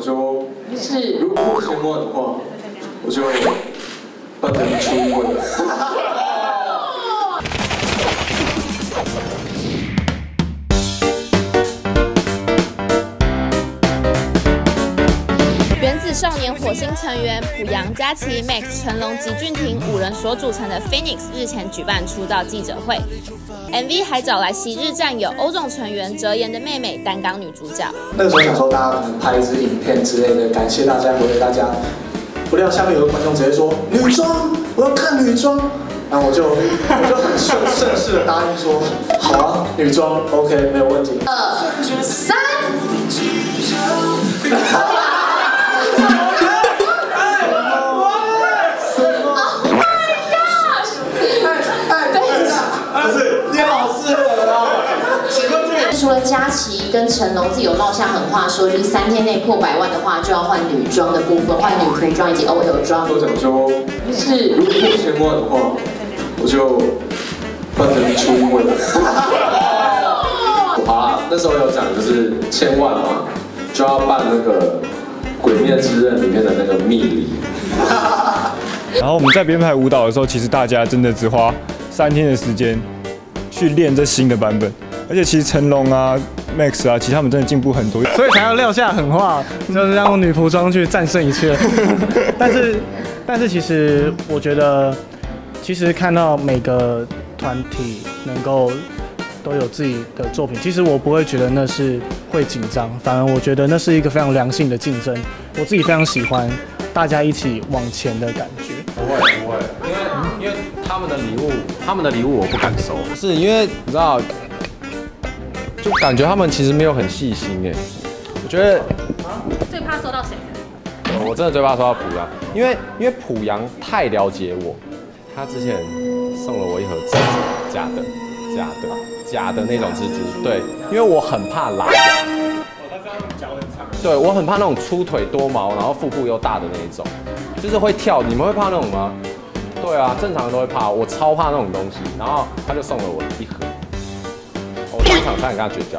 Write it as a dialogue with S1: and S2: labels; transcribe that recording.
S1: 想说，
S2: 是
S1: 如果我先乱的话，我就扮成出轨。
S3: 少年火星成员濮阳、佳琪、Max、成龙及俊廷五人所组成的 Phoenix 日前举办出道记者会，MV 还找来昔日战友欧总成员哲言的妹妹担纲女主角。
S4: 那个时候想说大家可能拍一支影片之类的，感谢大家，回馈大家。不料下面有个观众直接说女装，我要看女装，然后我就我就很顺顺势的答应说好啊，女装 OK 没有问题。
S2: 二三。除了佳琪跟成龙自己有闹下狠话，说就是三天内破百万的话，就要换女装的部分，换女服装以及 OL 装。
S1: 我想说，
S2: 是
S1: 如果破千万的话，我就扮成出轨。好啊，那时候有讲就是千万嘛，就要办那个《鬼灭之刃》里面的那个蜜梨。
S5: 然后我们在编排舞蹈的时候，其实大家真的只花三天的时间去练这新的版本，而且其实成龙啊、Max 啊，其实他们真的进步很多。
S6: 所以才要撂下狠话，就是要用女仆装去战胜一切。但是，但是其实我觉得，其实看到每个团体能够都有自己的作品，其实我不会觉得那是会紧张，反而我觉得那是一个非常良性的竞争。我自己非常喜欢大家一起往前的感觉。
S7: 不会不会，因为他们的礼物，他们的礼物我不敢收，是因为你知道，就感觉他们其实没有很细心哎。我觉得
S3: 最怕收到谁？
S7: 我真的最怕收到濮阳，因为因为濮阳太了解我，他之前送了我一盒蜘蛛，假的假的假的那种蜘蛛，对，因为我很怕拉。对，我很怕那种粗腿多毛，然后腹部又大的那一种，就是会跳。你们会怕那种吗？对啊，正常人都会怕，我超怕那种东西。然后他就送了我一盒，我当场差点跟他绝交。